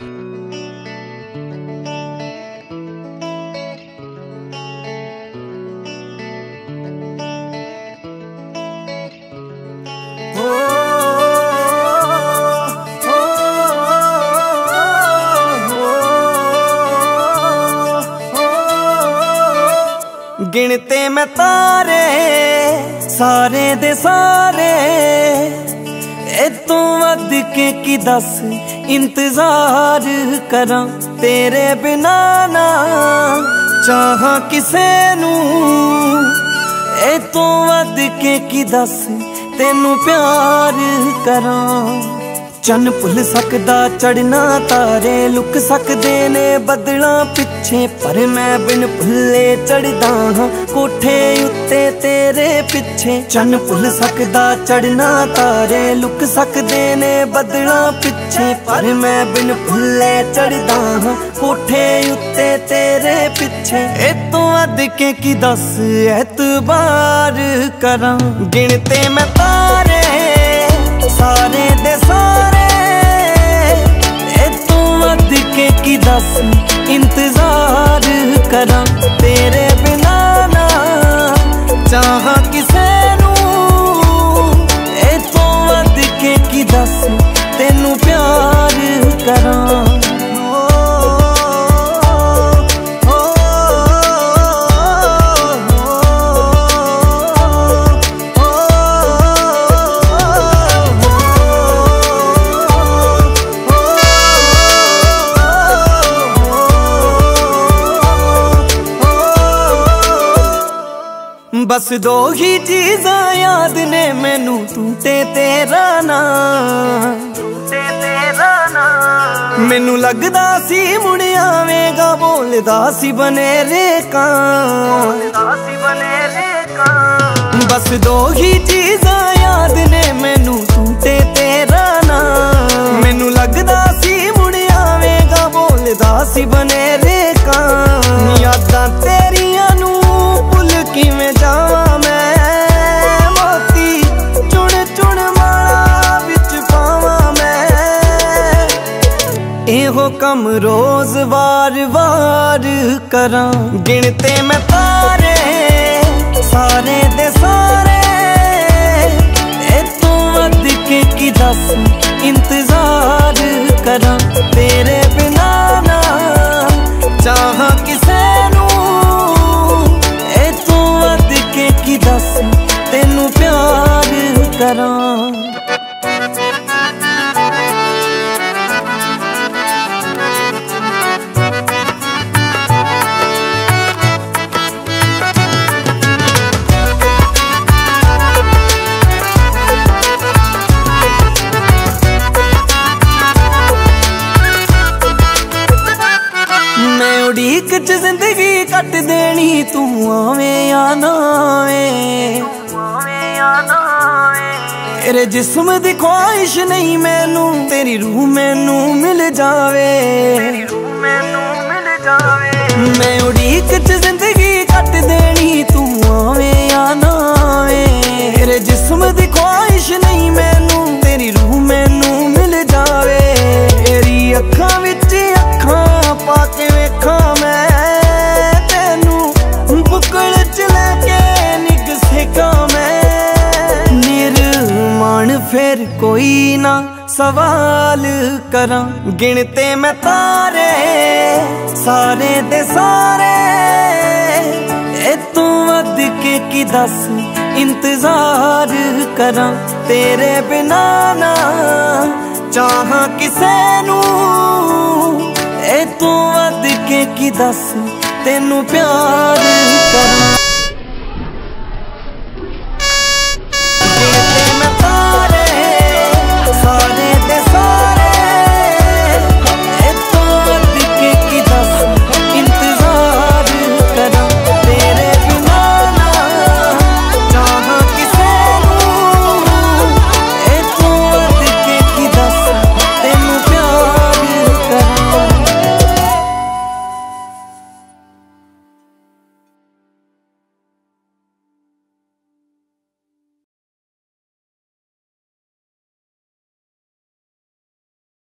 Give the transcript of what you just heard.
ਗਿਣਤੇ ਮੈਂ ਤਾਰੇ ਸਾਰੇ ਦੇ ਸਾਰੇ ਇਹ ਤੂੰ ਵੱਧ ਕੇ ਕੀ ਦੱਸ? ਇੰਤਜ਼ਾਰ ਕਰਾਂ ਤੇਰੇ ਬਿਨਾ ਨਾ ਚਾਹਾਂ ਕਿਸੇ ਨੂੰ ਇਹ ਤੋਂ ਵੱਧ ਕੇ ਕੀ ਦੱਸ ਤੈਨੂੰ ਪਿਆਰ ਕਰਾਂ ਚੰਨ ਭੁੱਲ ਸਕਦਾ ਚੜਨਾ ਤਾਰੇ ਲੁਕ ਸਕਦੇ ਨੇ, ਬਦਲਾਂ ਪਿੱਛੇ ਪਰ ਮੈਂ ਬਿਨ ਭੁੱਲੇ ਚੜਦਾ ਹਾਂ, ਕੋਠੇ ਉੱਤੇ ਤੇਰੇ ਪਿੱਛੇ। ਚੰਨ ਭੁੱਲ ਸਕਦਾ ਚੜਨਾ ਤਾਰੇ ਲੁਕ ਸਕਦੇ ਨੇ, ਬਦਲਾਂ ਪਿੱਛੇ ਪਰ ਮੈਂ ਬਿਨ ਭੁੱਲੇ ਚੜਦਾ ਹਾਂ, ਕੋਠੇ ਉੱਤੇ ਤੇਰੇ ਪਿੱਛੇ। ਇਹ ਤੋਂ ਵੱਧ ਕੇ ਕੀ ਦੱਸ ਐਤਬਾਰ ਕਰਾਂ? ਗਿਣਤੇ ਮੈਂ ਤਾਰੇ, ਸਾਰੇ ਦੇ ਸਾਰੇ ਇੰਤਜ਼ਾਰ ਕਰਾਂ ਤੇਰੇ ਬਿਨਾ ਨਾ ਚਾਹਾਂ ਕਿਸੇ ਬਸ ਦੋ ਹੀ ਚੀਜ਼ਾਂ ਯਾਦ ਨੇ ਮੈਨੂੰ ਤੂੰ ਤੇ ਤੇਰਾ ਨਾਂ ਤੇ ਤੇਰਾ ਨਾਂ ਮੈਨੂੰ ਲੱਗਦਾ ਸੀ ਮੁੜ ਆਵੇਂਗਾ ਬੋਲਦਾ ਸੀ ਬਨੇਰੇ ਕਾਂ। ਬੋਲਦਾ ਸੀ ਬਨੇਰੇ ਕਾਂ। ਬਸ ਦੋ ਹੀ ਚੀਜ਼ਾਂ ਯਾਦ ਨੇ ਮੈਨੂੰ ਤੂੰ ਤੇ ਤੇਰਾ ਨਾਂ ਮੈਨੂੰ ਲੱਗਦਾ ਸੀ ਮੁੜ ਆਵੇਂਗਾ ਬੋਲਦਾ ਸੀ ਬਨੇਰੇ ਕਾਂ। ਯਾਦਾਂ ਤੇਰੀਆਂ ਨੂੰ ਭੁੱਲ ਕਿਵੇਂ ਰੋਜ਼ ਵਾਰ-ਵਾਰ ਕਰਾਂ। ਗਿਣਤੇ ਮੈਂ ਤਾਰੇ ਸਾਰੇ ਦੇ ਸਾਰੇ। ਇਹ ਤੋਂ ਵੱਧ ਕੇ ਕੀ ਦੱਸ? ਇੰਤਜ਼ਾਰ ਉਡੀਕ ਜ਼ਿੰਦਗੀ ਕੱਟ ਦੇਣੀ ਤੂੰ ਆਵੇਂ ਆ ਨਾ ਆਵੇਂ? ਤੇਰੇ ਜਿਸਮ ਦੀ ਖੁਆਇਸ਼ ਨਹੀਂ ਮੈਨੂੰ, ਤੇਰੀ ਰੂਹ ਮੈਨੂੰ ਮਿਲ ਜਾਵੇ। ਫਿਰ ਕੋਈ ਨਾ ਸਵਾਲ ਕਰਾਂ। ਗਿਣਤੇ ਮੈਂ ਤਾਰੇ, ਸਾਰੇ ਦੇ ਸਾਰੇ। ਇਹ ਤੋਂ ਵੱਧ ਕੇ ਕੀ ਦੱਸ, ਇੰਤਜ਼ਾਰ ਕਰਾਂ। ਤੇਰੇ ਬਿਨਾ ਨਾ ਚਾਹਾਂ ਕਿਸੇ ਨੂੰ। ਇਹ ਤੋਂ ਵੱਧ ਕੇ ਕੀ ਦੱਸ, ਤੈਨੂੰ ਪਿਆਰ